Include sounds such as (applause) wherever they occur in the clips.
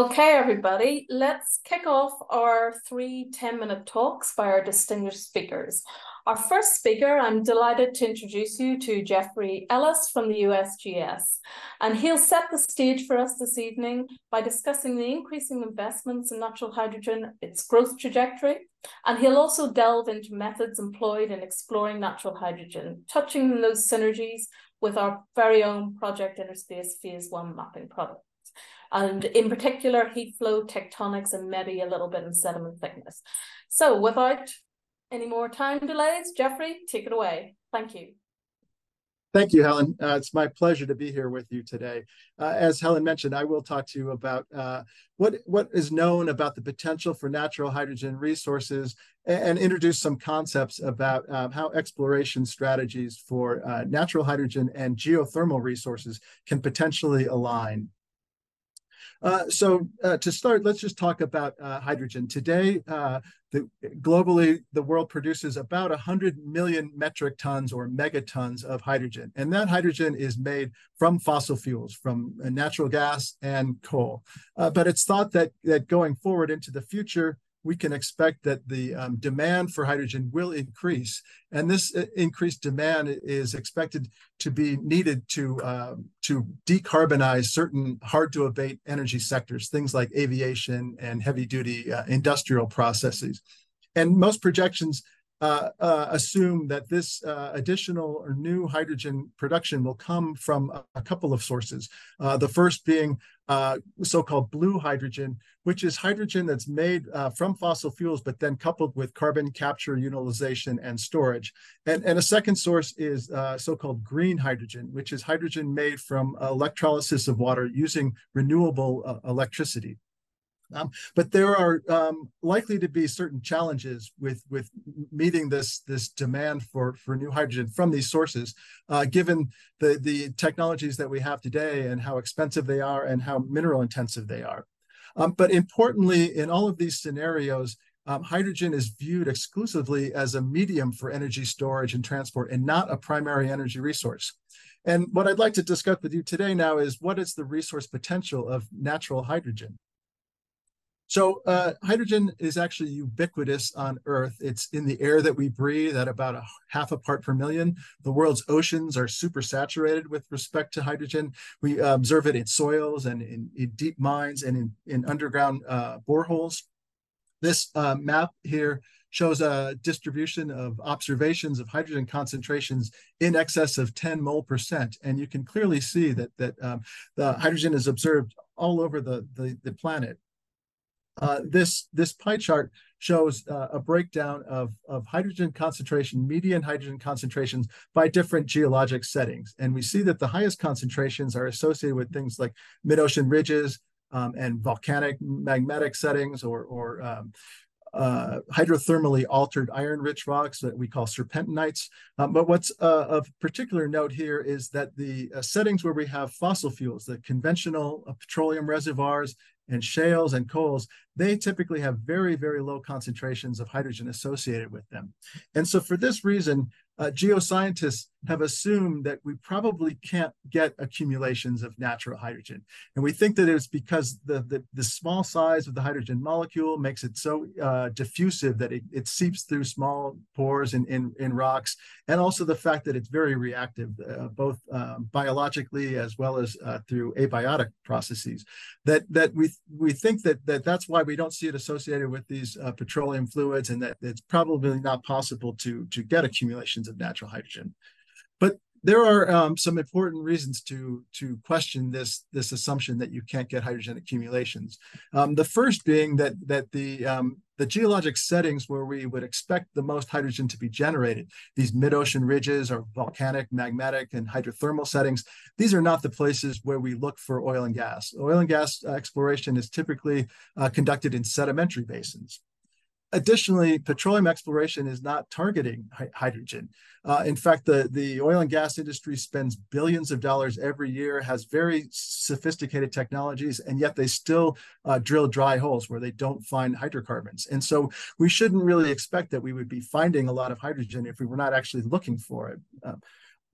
Okay, everybody, let's kick off our three 10 minute talks by our distinguished speakers. Our first speaker, I'm delighted to introduce you to Geoffrey Ellis from the USGS, and he'll set the stage for us this evening by discussing the increasing investments in natural hydrogen, its growth trajectory, and he'll also delve into methods employed in exploring natural hydrogen, touching on those synergies with our very own Project InnerSpace Phase 1 mapping product and in particular heat flow, tectonics, and maybe a little bit in sediment thickness. So without any more time delays, Geoffrey, take it away. Thank you. Thank you, Helen. Uh, it's my pleasure to be here with you today. Uh, as Helen mentioned, I will talk to you about uh, what, what is known about the potential for natural hydrogen resources and, and introduce some concepts about um, how exploration strategies for uh, natural hydrogen and geothermal resources can potentially align. Uh, so uh, to start, let's just talk about uh, hydrogen. Today, uh, the, globally, the world produces about 100 million metric tons or megatons of hydrogen. And that hydrogen is made from fossil fuels, from uh, natural gas and coal. but it's thought that, that going forward into the future, we can expect that the um, demand for hydrogen will increase. And this uh, increased demand is expected to be needed to, uh, to decarbonize certain hard to abate energy sectors, things like aviation and heavy duty uh, industrial processes. And most projections uh, uh, assume that this uh, additional or new hydrogen production will come from a, a couple of sources. Uh, the first being uh, so-called blue hydrogen, which is hydrogen that's made uh, from fossil fuels, but then coupled with carbon capture, utilization, and storage. And, and a second source is so-called green hydrogen, which is hydrogen made from electrolysis of water using renewable electricity. Um, but there are um, likely to be certain challenges with with meeting this this demand for for new hydrogen from these sources, uh, given the the technologies that we have today and how expensive they are and how mineral intensive they are. Um, but importantly, in all of these scenarios, um, hydrogen is viewed exclusively as a medium for energy storage and transport and not a primary energy resource. And what I'd like to discuss with you today now is what is the resource potential of natural hydrogen? So uh, hydrogen is actually ubiquitous on Earth. It's in the air that we breathe at about a half a part per million. The world's oceans are super saturated with respect to hydrogen. We observe it in soils and in, in deep mines and in, in underground uh, boreholes. This uh, map here shows a distribution of observations of hydrogen concentrations in excess of 10 mole percent. And you can clearly see that, that um, the hydrogen is observed all over the, the, the planet. Uh, this this pie chart shows uh, a breakdown of, of hydrogen concentration, median hydrogen concentrations by different geologic settings. And we see that the highest concentrations are associated with things like mid-ocean ridges um, and volcanic magmatic settings or, or um, uh, hydrothermally altered iron-rich rocks that we call serpentinites. Um, but what's uh, of particular note here is that the uh, settings where we have fossil fuels, the conventional uh, petroleum reservoirs and shales and coals, they typically have very, very low concentrations of hydrogen associated with them. And so for this reason, uh, geoscientists have assumed that we probably can't get accumulations of natural hydrogen. And we think that it's because the, the, the small size of the hydrogen molecule makes it so uh, diffusive that it, it seeps through small pores in, in, in rocks, and also the fact that it's very reactive, uh, both um, biologically as well as uh, through abiotic processes. That, that we, we think that, that that's why we don't see it associated with these uh, petroleum fluids and that it's probably not possible to, to get accumulations of natural hydrogen. There are um, some important reasons to to question this this assumption that you can't get hydrogen accumulations. Um, the first being that that the um, the geologic settings where we would expect the most hydrogen to be generated, these mid-ocean ridges or volcanic, magmatic, and hydrothermal settings, these are not the places where we look for oil and gas. Oil and gas exploration is typically uh, conducted in sedimentary basins. Additionally, petroleum exploration is not targeting hydrogen. Uh, in fact, the, the oil and gas industry spends billions of dollars every year, has very sophisticated technologies, and yet they still uh, drill dry holes where they don't find hydrocarbons. And so we shouldn't really expect that we would be finding a lot of hydrogen if we were not actually looking for it. Uh,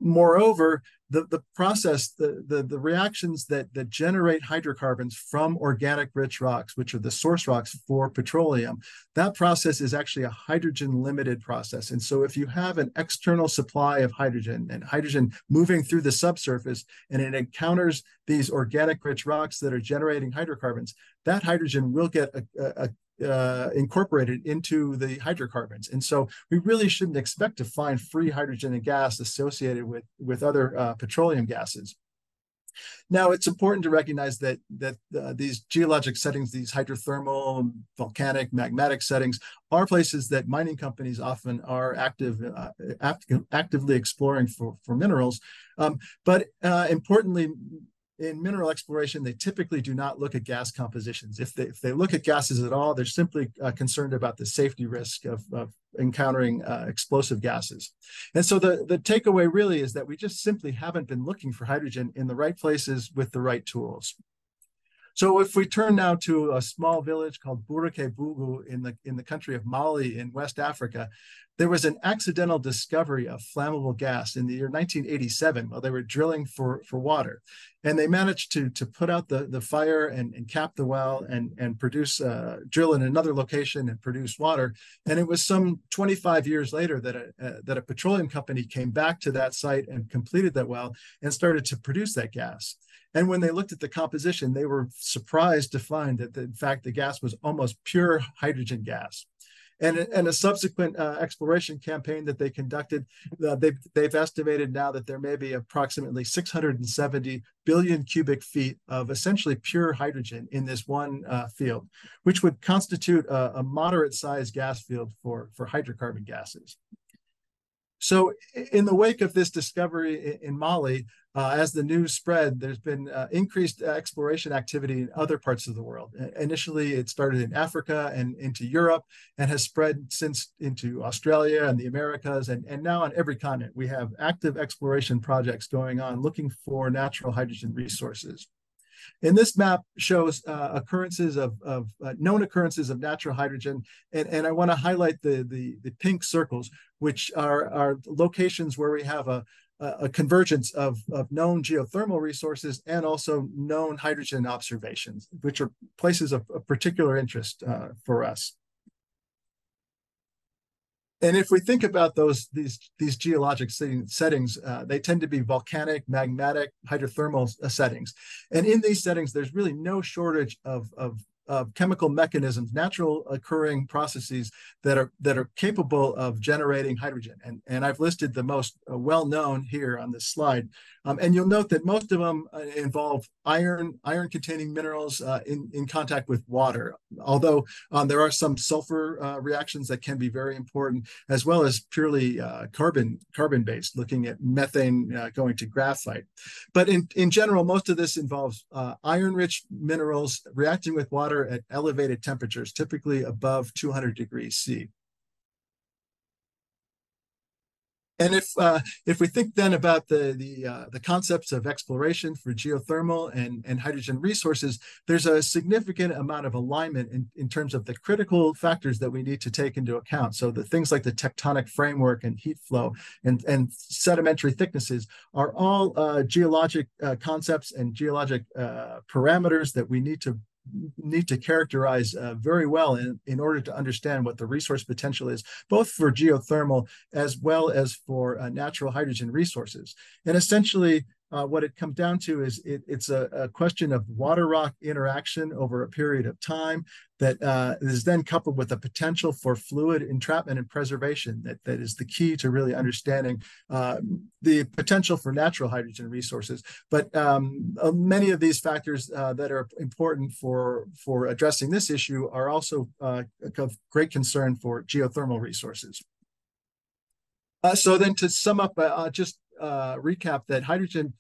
moreover, the, the process, the, the, the reactions that, that generate hydrocarbons from organic rich rocks, which are the source rocks for petroleum, that process is actually a hydrogen limited process. And so if you have an external supply of hydrogen and hydrogen moving through the subsurface and it encounters these organic rich rocks that are generating hydrocarbons, that hydrogen will get a, a, uh, incorporated into the hydrocarbons. And so we really shouldn't expect to find free hydrogen and gas associated with, with other uh, petroleum gases. Now, it's important to recognize that that uh, these geologic settings, these hydrothermal, volcanic, magmatic settings, are places that mining companies often are active, uh, act actively exploring for, for minerals. Um, but uh, importantly, in mineral exploration, they typically do not look at gas compositions. If they, if they look at gases at all, they're simply uh, concerned about the safety risk of, of encountering uh, explosive gases. And so the, the takeaway really is that we just simply haven't been looking for hydrogen in the right places with the right tools. So if we turn now to a small village called Bourakébougou in the, in the country of Mali in West Africa, there was an accidental discovery of flammable gas in the year 1987 while they were drilling for, for water. And they managed to, to put out the, the fire and, and cap the well and, and produce, uh, drill in another location and produce water. And it was some 25 years later that a, uh, that a petroleum company came back to that site and completed that well and started to produce that gas. And when they looked at the composition, they were surprised to find that, in fact, the gas was almost pure hydrogen gas. And, and a subsequent uh, exploration campaign that they conducted, uh, they've, they've estimated now that there may be approximately 670 billion cubic feet of essentially pure hydrogen in this one uh, field, which would constitute a, a moderate sized gas field for, for hydrocarbon gases. So in the wake of this discovery in Mali, uh, as the news spread, there's been uh, increased exploration activity in other parts of the world. Initially, it started in Africa and into Europe and has spread since into Australia and the Americas. And, and now on every continent, we have active exploration projects going on looking for natural hydrogen resources. And this map shows uh, occurrences of, of uh, known occurrences of natural hydrogen. And, and I want to highlight the, the, the pink circles, which are, are locations where we have a, a convergence of, of known geothermal resources and also known hydrogen observations, which are places of, of particular interest uh, for us. And if we think about those these these geologic settings, uh, they tend to be volcanic, magmatic, hydrothermal uh, settings. And in these settings, there's really no shortage of, of uh, chemical mechanisms, natural occurring processes that are that are capable of generating hydrogen. And, and I've listed the most uh, well-known here on this slide. Um, and you'll note that most of them uh, involve iron, iron-containing minerals uh, in, in contact with water, although um, there are some sulfur uh, reactions that can be very important, as well as purely uh, carbon, carbon-based, looking at methane going to graphite. But in, in general, most of this involves iron-rich minerals reacting with water water at elevated temperatures, typically above 200 degrees C. And if uh, if we think then about the the uh, the concepts of exploration for geothermal and and hydrogen resources, there's a significant amount of alignment in, in terms of the critical factors that we need to take into account. So the things like the tectonic framework and heat flow and and sedimentary thicknesses are all uh, geologic uh, concepts and geologic uh, parameters that we need to need to characterize uh, very well in, in order to understand what the resource potential is, both for geothermal as well as for uh, natural hydrogen resources. And essentially, uh, what it comes down to is it, it's a, a, question of water rock interaction over a period of time that uh, is then coupled with a potential for fluid entrapment and preservation that, that is the key to really understanding uh, the potential for natural hydrogen resources. But um, uh, many of these factors uh, that are important for, for addressing this issue are also uh, of great concern for geothermal resources. Uh, so then to sum up, uh, just uh, recap that hydrogen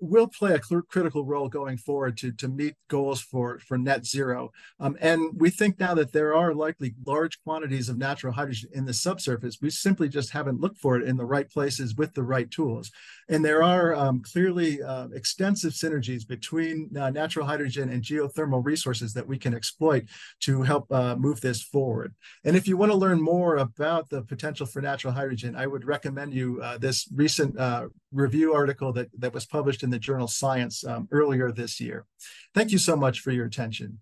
will play a critical role going forward to, to meet goals for, for net zero. Um, and we think now that there are likely large quantities of natural hydrogen in the subsurface. We simply just haven't looked for it in the right places with the right tools. And there are um, clearly uh, extensive synergies between uh, natural hydrogen and geothermal resources that we can exploit to help uh, move this forward. And if you want to learn more about the potential for natural hydrogen, I would recommend you uh, this recent uh, review article that, that was published in the journal Science um, earlier this year. Thank you so much for your attention.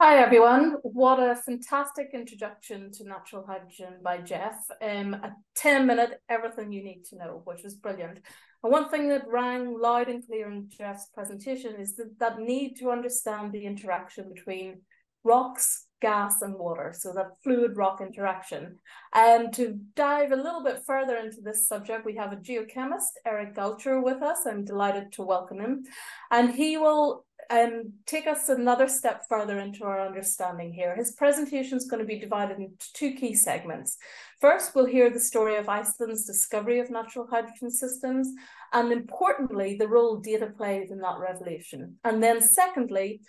Hi everyone. What a fantastic introduction to natural hydrogen by Jeff. Um, a 10 minute everything you need to know, which was brilliant. And one thing that rang loud and clear in Jeff's presentation is that, that need to understand the interaction between rocks, gas and water, so that fluid rock interaction. And to dive a little bit further into this subject, we have a geochemist, Eric Gaucher, with us. I'm delighted to welcome him. And he will um, take us another step further into our understanding here. His presentation is going to be divided into two key segments. First, we'll hear the story of Iceland's discovery of natural hydrogen systems, and importantly, the role data played in that revolution. And then secondly,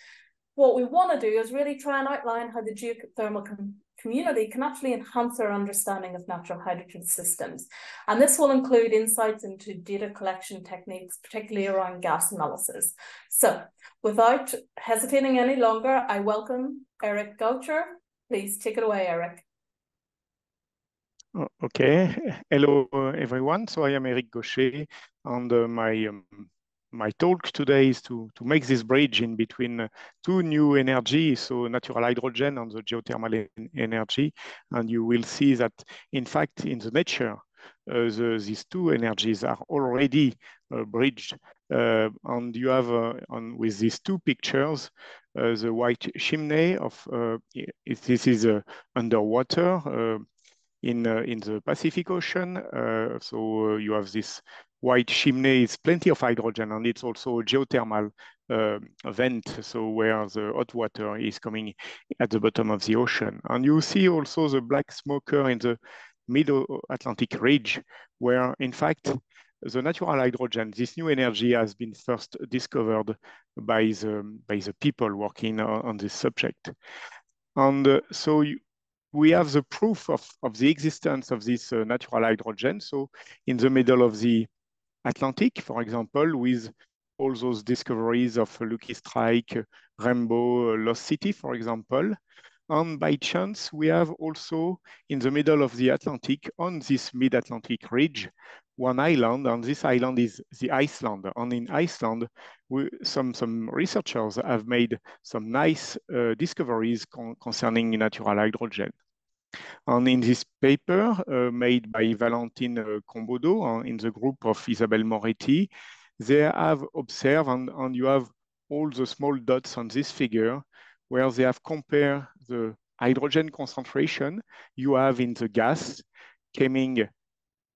what we want to do is really try and outline how the geothermal community can actually enhance our understanding of natural hydrogen systems. And this will include insights into data collection techniques, particularly around gas analysis. So without hesitating any longer, I welcome Eric Gaucher. Please take it away, Eric. Oh, okay. (laughs) Hello, everyone. So I am Eric Gaucher, and uh, my um, my talk today is to, to make this bridge in between uh, two new energies, so natural hydrogen and the geothermal energy. And you will see that, in fact, in the nature, uh, the, these two energies are already uh, bridged. Uh, and you have, uh, on, with these two pictures, uh, the white chimney of, this is underwater in, in the Pacific Ocean. so you have this white chimney is plenty of hydrogen and it's also a geothermal uh, vent, so where the hot water is coming at the bottom of the ocean. And you see also the black smoker in the middle Atlantic ridge, where in fact, the natural hydrogen, this new energy has been first discovered by the, by the people working on, on this subject. And uh, so you, we have the proof of, of the existence of this uh, natural hydrogen. So in the middle of the Atlantic, for example, with all those discoveries of Lucky Strike, Rainbow, Lost City, for example. And by chance, we have also in the middle of the Atlantic, on this mid-Atlantic ridge, one island, and this island is the Iceland. And in Iceland, we, some, some researchers have made some nice uh, discoveries con concerning natural hydrogen. And in this paper uh, made by Valentine uh, Combaudon uh, in the group of Isabelle Moretti, they have observed, and, and you have all the small dots on this figure, where they have compared the hydrogen concentration you have in the gas coming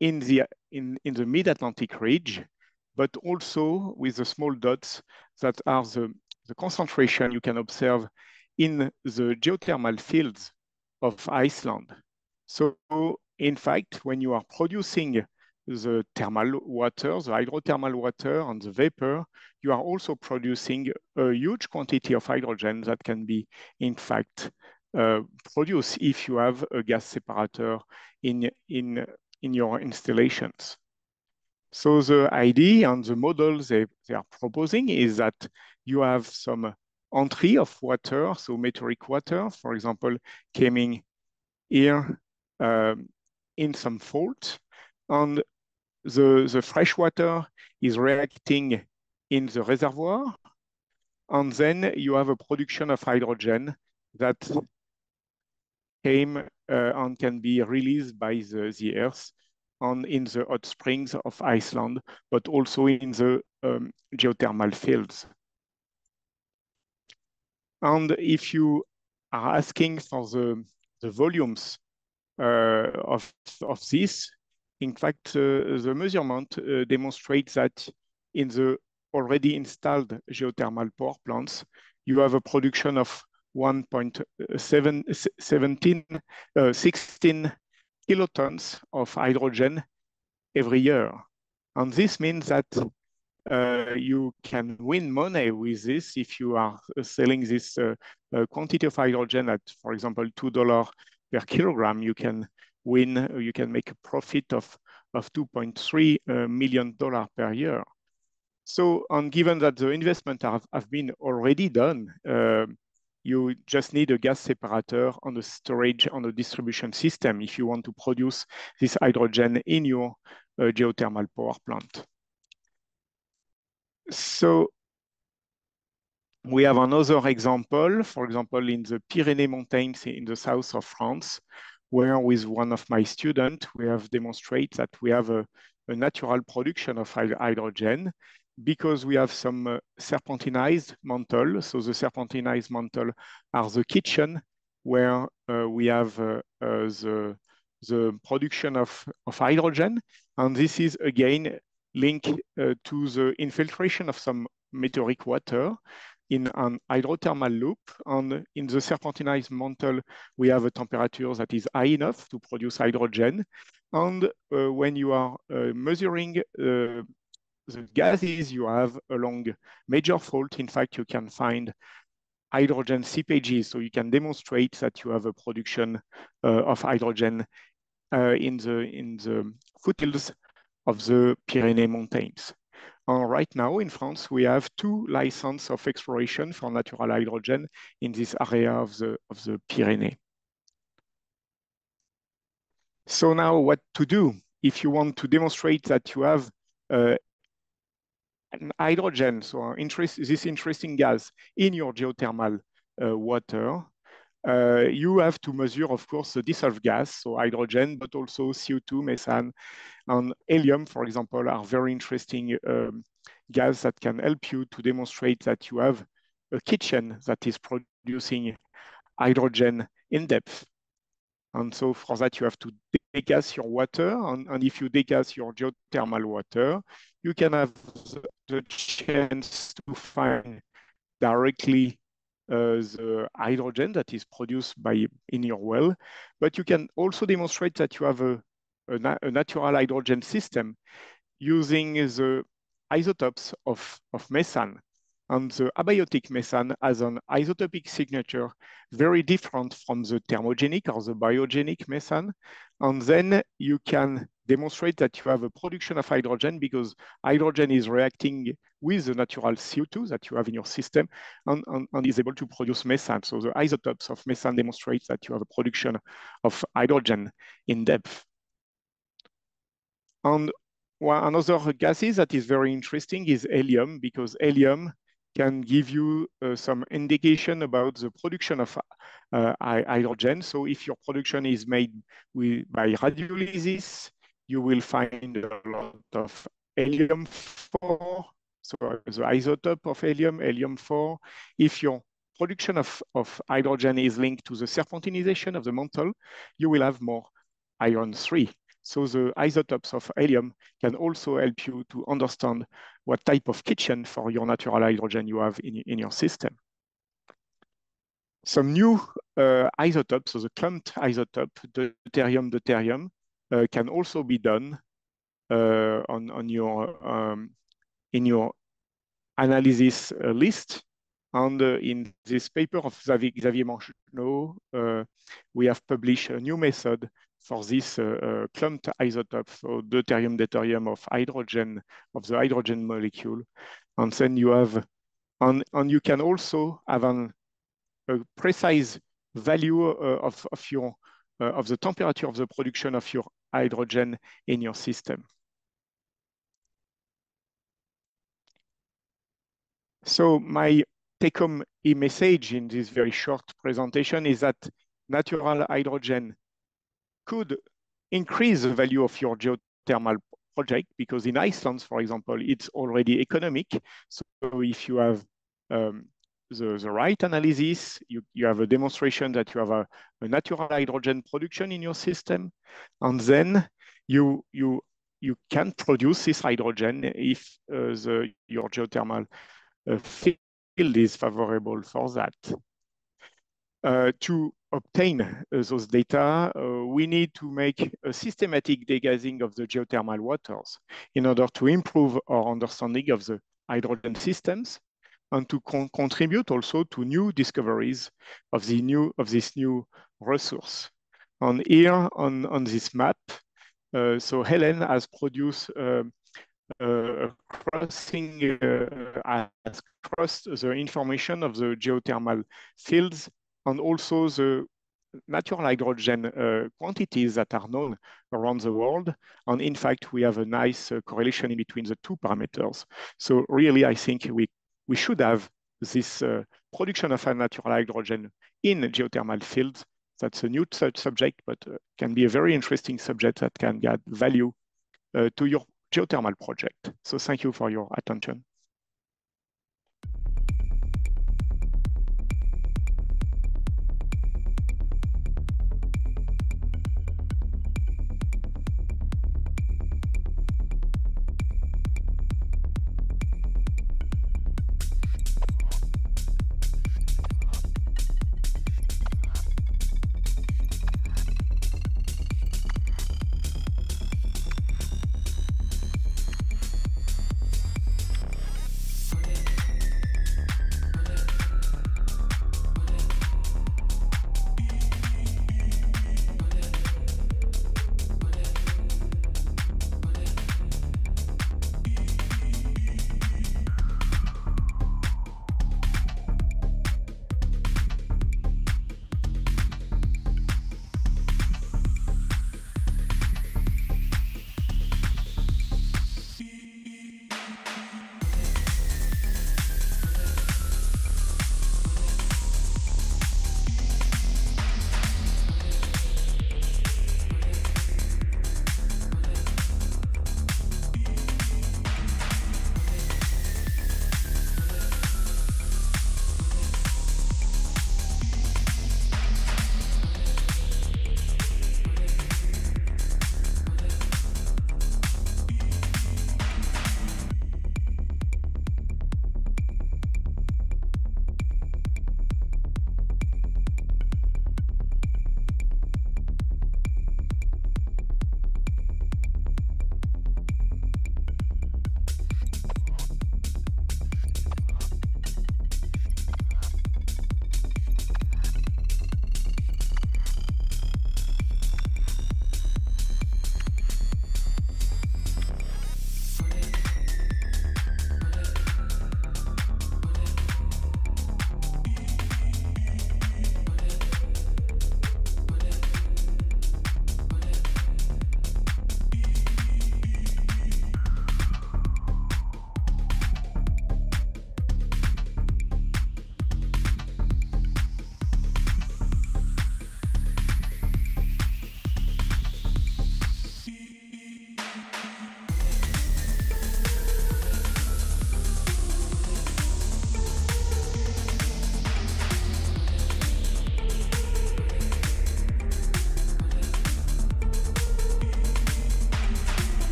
in the, in, in the mid-Atlantic ridge, but also with the small dots that are the, the concentration you can observe in the geothermal fields of Iceland. So in fact, when you are producing the thermal water, the hydrothermal water and the vapor, you are also producing a huge quantity of hydrogen that can be, in fact, uh, produced if you have a gas separator in, in, in your installations. So the idea and the model they, they are proposing is that you have some entry of water, so meteoric water, for example, coming here um, in some fault, and the, the fresh water is reacting in the reservoir, and then you have a production of hydrogen that came uh, and can be released by the, the earth and in the hot springs of Iceland, but also in the um, geothermal fields. And if you are asking for the, the volumes uh, of, of this, in fact, uh, the measurement uh, demonstrates that in the already installed geothermal power plants, you have a production of 1.7, uh, 16 kilotons of hydrogen every year. And this means that uh, you can win money with this if you are selling this uh, uh, quantity of hydrogen at, for example, $2 per kilogram, you can win, you can make a profit of, of $2.3 uh, million per year. So, and given that the investment have, have been already done, uh, you just need a gas separator on the storage on the distribution system if you want to produce this hydrogen in your uh, geothermal power plant. So we have another example, for example, in the Pyrenees Mountains in the south of France, where with one of my students, we have demonstrated that we have a, a natural production of hydrogen because we have some uh, serpentinized mantle. So the serpentinized mantle are the kitchen where uh, we have uh, uh the, the production of, of hydrogen. And this is again linked uh, to the infiltration of some meteoric water in an hydrothermal loop. And in the serpentinized mantle, we have a temperature that is high enough to produce hydrogen. And uh, when you are uh, measuring uh, the gases you have along major fault, in fact, you can find hydrogen seepages. So you can demonstrate that you have a production uh, of hydrogen uh, in, the, in the foothills of the Pyrenees Mountains. And right now in France, we have two licenses of exploration for natural hydrogen in this area of the, of the Pyrenees. So now what to do if you want to demonstrate that you have uh, hydrogen, so interest, this interesting gas in your geothermal uh, water, uh, you have to measure, of course, the dissolved gas, so hydrogen, but also CO2, methane, and helium, for example, are very interesting um, gas that can help you to demonstrate that you have a kitchen that is producing hydrogen in depth. And so for that, you have to degas your water. And, and if you degas your geothermal water, you can have the chance to find directly uh, the hydrogen that is produced by in your well, but you can also demonstrate that you have a, a, a natural hydrogen system using the isotopes of, of methane. And the abiotic methane has an isotopic signature very different from the thermogenic or the biogenic methane. And then you can demonstrate that you have a production of hydrogen because hydrogen is reacting with the natural CO2 that you have in your system and, and, and, is able to produce methane. So the isotopes of methane demonstrate that you have a production of hydrogen in depth. And one, another gases that is very interesting is helium because helium can give you uh, some indication about the production of uh, hydrogen. So if your production is made with, by radiolysis, you will find a lot of helium-4, so the isotope of helium, helium-4. If your production of, of hydrogen is linked to the serpentinization of the mantle, you will have more iron-3. So the isotopes of helium can also help you to understand what type of kitchen for your natural hydrogen you have in, in your system. Some new uh, isotopes, so the clumped isotope, deuterium, deuterium, uh, can also be done uh, on, on your, um, in your analysis uh, list. And uh, in this paper of Xavier, Mangenot, uh, we have published a new method for this clumped isotope, so deuterium, deuterium of hydrogen, of the hydrogen molecule. And then you have, and, and you can also have an, a precise value of, of your, of the temperature of the production of your hydrogen in your system. So my take-home message in this very short presentation is that natural hydrogen could increase the value of your geothermal project because in Iceland, for example, it's already economic. So if you have um, the, the right analysis, you, you have a demonstration that you have a, a natural hydrogen production in your system, and then you, you, you can produce this hydrogen if uh, the, your geothermal field is favorable for that. Uh, to obtain uh, those data, uh, we need to make a systematic degassing of the geothermal waters in order to improve our understanding of the hydrogen systems and to con contribute also to new discoveries of the new of this new resource. And here on, on this map, uh, so Helen has produced uh, uh, crossing uh, has crossed the information of the geothermal fields and also the natural hydrogen uh, quantities that are known around the world. And in fact, we have a nice uh, correlation in between the two parameters. So really, I think we, we should have this uh, production of a natural hydrogen in geothermal fields. That's a new subject, but uh, can be a very interesting subject that can add value uh, to your geothermal project. So thank you for your attention.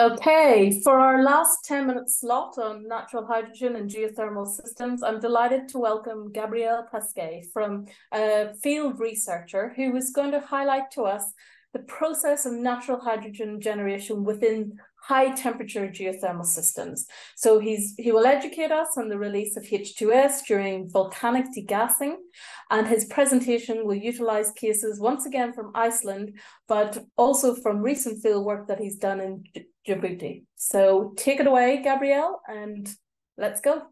Okay, for our last 10 minute slot on natural hydrogen and geothermal systems, I'm delighted to welcome Gabriel Pasquet from a field researcher who is going to highlight to us the process of natural hydrogen generation within high temperature geothermal systems. So he's he will educate us on the release of H2S during volcanic degassing, and his presentation will utilize cases once again from Iceland, but also from recent field work that he's done in Djibouti. So take it away, Gabriel, and let's go.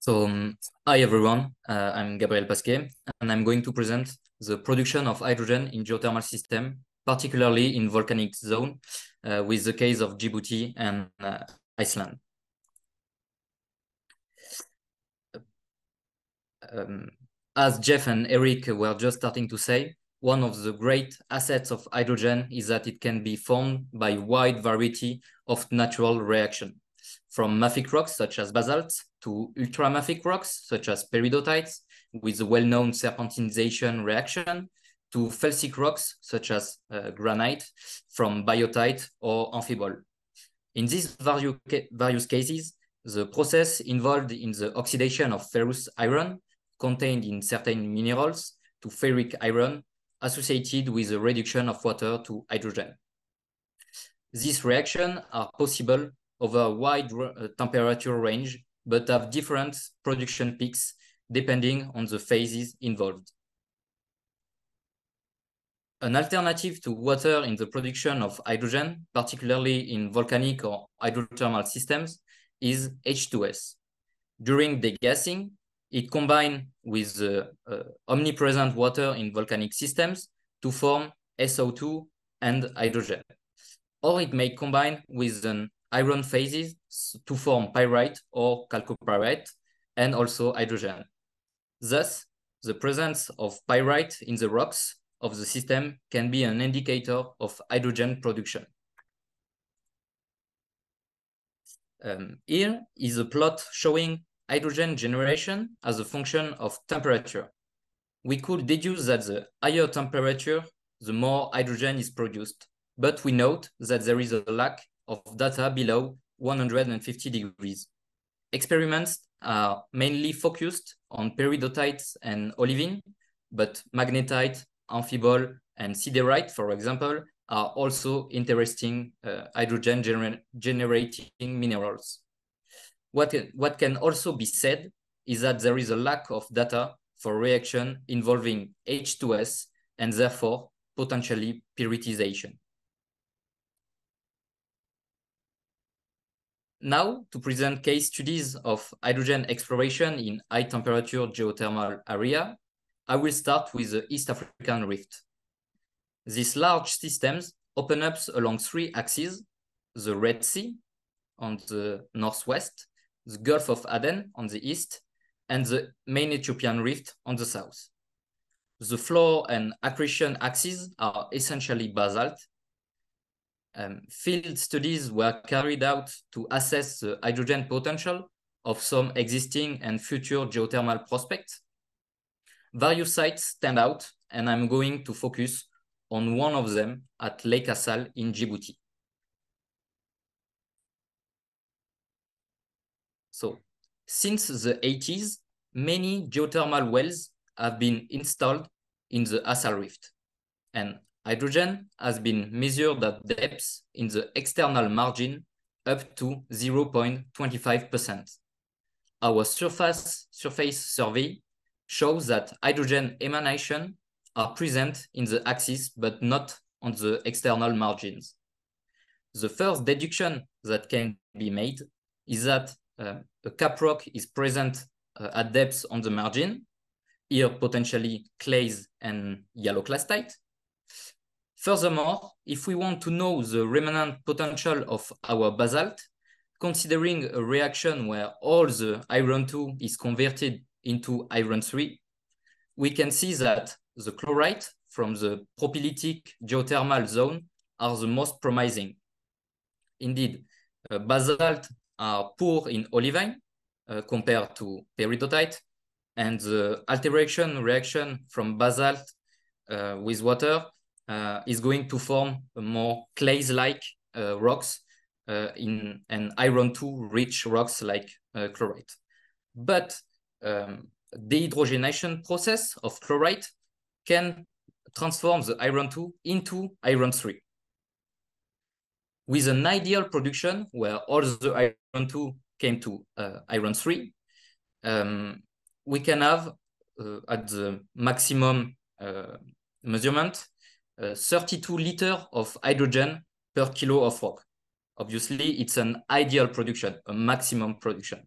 So, um, hi everyone, uh, I'm Gabriel Pasquet, and I'm going to present the production of hydrogen in geothermal system particularly in volcanic zone, uh, with the case of Djibouti and uh, Iceland. Um, as Jeff and Eric were just starting to say, one of the great assets of hydrogen is that it can be formed by a wide variety of natural reaction, from mafic rocks such as basalt to ultramafic rocks such as peridotites with the well-known serpentinization reaction to felsic rocks such as uh, granite from biotite or amphibole. In these various cases, the process involved in the oxidation of ferrous iron contained in certain minerals to ferric iron associated with the reduction of water to hydrogen. These reactions are possible over a wide uh, temperature range, but have different production peaks depending on the phases involved. An alternative to water in the production of hydrogen, particularly in volcanic or hydrothermal systems, is H2S. During degassing, it combines with the uh, omnipresent water in volcanic systems to form SO2 and hydrogen. Or it may combine with an iron phases to form pyrite or chalcopyrite and also hydrogen. Thus, the presence of pyrite in the rocks of the system can be an indicator of hydrogen production. Um, here is a plot showing hydrogen generation as a function of temperature. We could deduce that the higher temperature, the more hydrogen is produced. But we note that there is a lack of data below 150 degrees. Experiments are mainly focused on peridotites and olivine, but magnetite, amphibole, and siderite, for example, are also interesting uh, hydrogen gener generating minerals. What, what can also be said is that there is a lack of data for reaction involving H2S and therefore potentially pyritization. Now, to present case studies of hydrogen exploration in high temperature geothermal area, I will start with the East African Rift. These large systems open up along three axes, the Red Sea on the northwest, the Gulf of Aden on the east, and the main Ethiopian Rift on the south. The floor and accretion axes are essentially basalt, um, field studies were carried out to assess the hydrogen potential of some existing and future geothermal prospects. Various sites stand out, and I'm going to focus on one of them at Lake Assal in Djibouti. So, since the 80s, many geothermal wells have been installed in the Assal Rift. And Hydrogen has been measured at depths in the external margin up to 0.25%. Our surface, surface survey shows that hydrogen emanation are present in the axis, but not on the external margins. The first deduction that can be made is that uh, a caprock is present uh, at depths on the margin, here potentially clays and hyaloclastite. Furthermore, if we want to know the remnant potential of our basalt, considering a reaction where all the iron 2 is converted into iron 3, we can see that the chlorite from the propylitic geothermal zone are the most promising. Indeed, uh, basalt are poor in olivine uh, compared to peridotite, and the alteration reaction from basalt uh, with water uh, is going to form more clays-like uh, rocks uh, in an iron 2 rich rocks like chlorite. But um, the hydrogenation process of chlorite can transform the iron 2 into iron 3. With an ideal production where all the iron 2 came to uh, iron 3, um, we can have uh, at the maximum uh, measurement uh, 32 liters of hydrogen per kilo of rock. Obviously, it's an ideal production, a maximum production.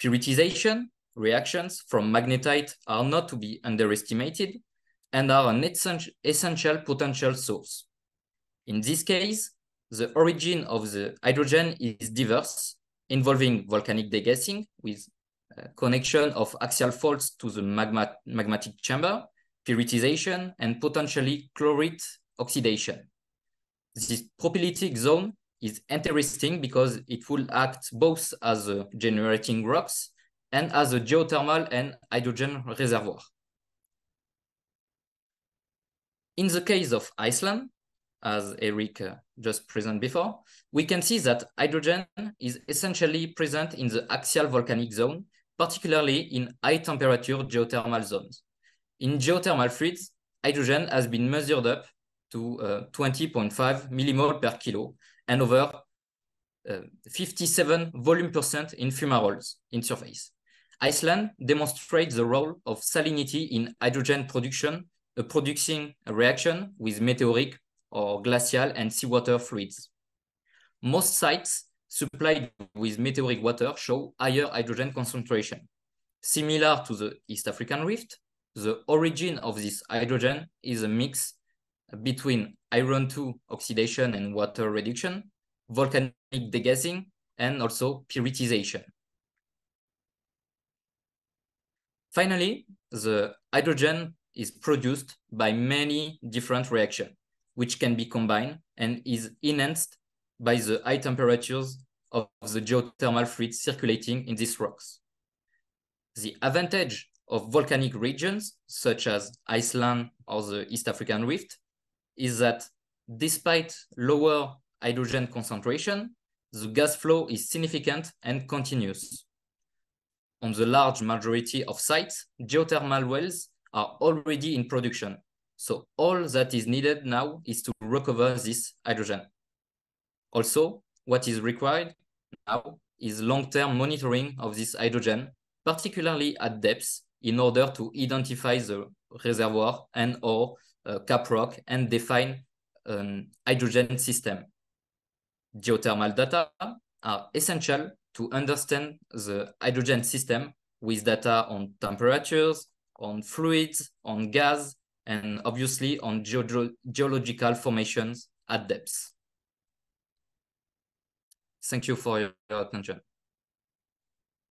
Pyritization reactions from magnetite are not to be underestimated and are an essential potential source. In this case, the origin of the hydrogen is diverse, involving volcanic degassing with uh, connection of axial faults to the magma magmatic chamber, pyritization, and potentially chlorite oxidation. This propylitic zone is interesting because it will act both as a generating rocks and as a geothermal and hydrogen reservoir. In the case of Iceland, as Eric uh, just presented before, we can see that hydrogen is essentially present in the axial volcanic zone, particularly in high temperature geothermal zones. In geothermal fluids, hydrogen has been measured up to uh, 20.5 millimole per kilo and over uh, 57 volume percent in fumaroles in surface. Iceland demonstrates the role of salinity in hydrogen production, a producing a reaction with meteoric or glacial and seawater fluids. Most sites supplied with meteoric water show higher hydrogen concentration. Similar to the East African rift, the origin of this hydrogen is a mix between iron 2 oxidation and water reduction, volcanic degassing, and also pyritization. Finally, the hydrogen is produced by many different reactions, which can be combined and is enhanced by the high temperatures of the geothermal fluids circulating in these rocks. The advantage of volcanic regions, such as Iceland or the East African Rift, is that despite lower hydrogen concentration, the gas flow is significant and continuous. On the large majority of sites, geothermal wells are already in production. So all that is needed now is to recover this hydrogen. Also, what is required now is long-term monitoring of this hydrogen, particularly at depths, in order to identify the reservoir and or uh, cap rock and define an hydrogen system. Geothermal data are essential to understand the hydrogen system with data on temperatures, on fluids, on gas, and obviously on geological formations at depths. Thank you for your attention.